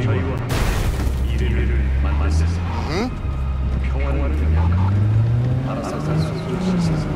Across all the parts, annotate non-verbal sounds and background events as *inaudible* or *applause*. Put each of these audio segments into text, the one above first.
저희와 이름을 만드세요. 평화를 위하여 알아서 살수 있으세요.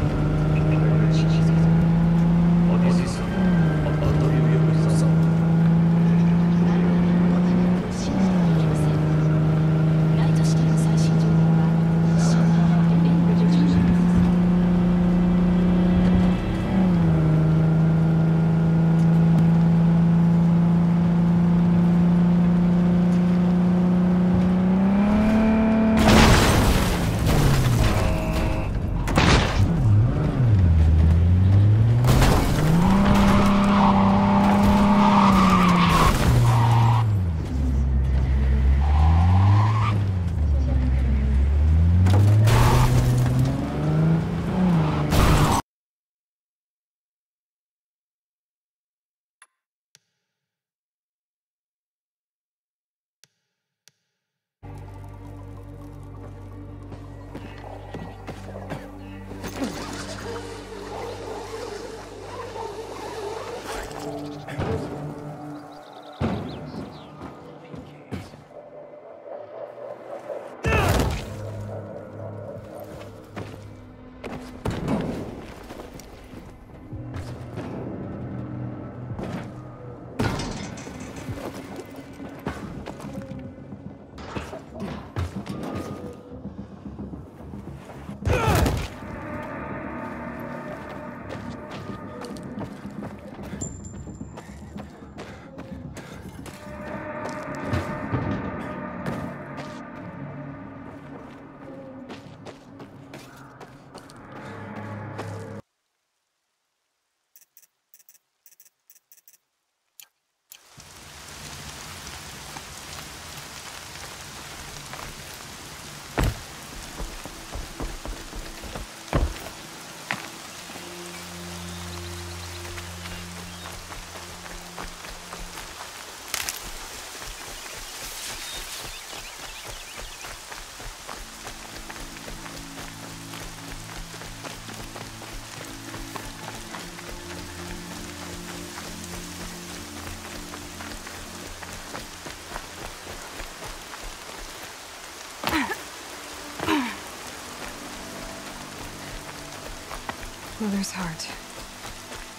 Mother's heart.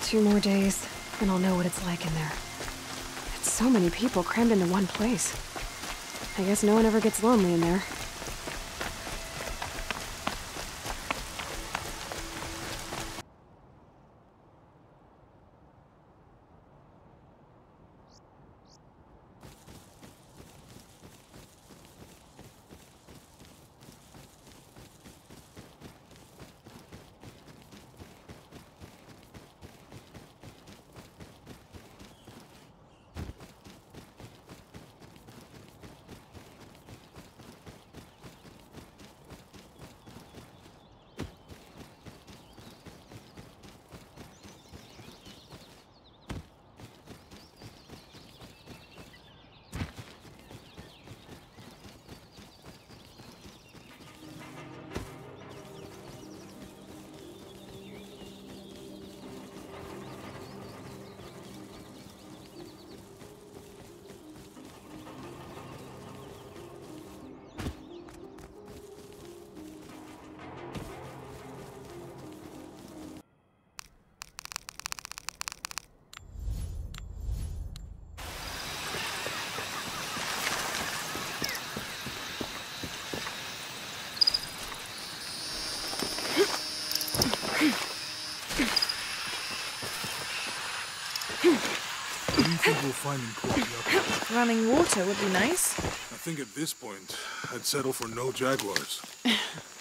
Two more days, and I'll know what it's like in there. It's so many people crammed into one place. I guess no one ever gets lonely in there. We'll find in Kuopiapo? *laughs* Running water would be nice. I think at this point, I'd settle for no jaguars. *laughs*